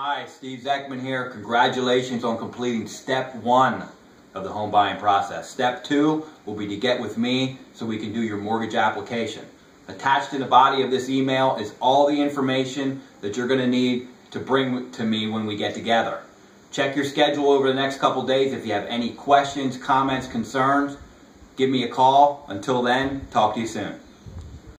Hi, Steve Zechman here. Congratulations on completing step one of the home buying process. Step two will be to get with me so we can do your mortgage application. Attached in the body of this email is all the information that you're going to need to bring to me when we get together. Check your schedule over the next couple days. If you have any questions, comments, concerns, give me a call. Until then, talk to you soon.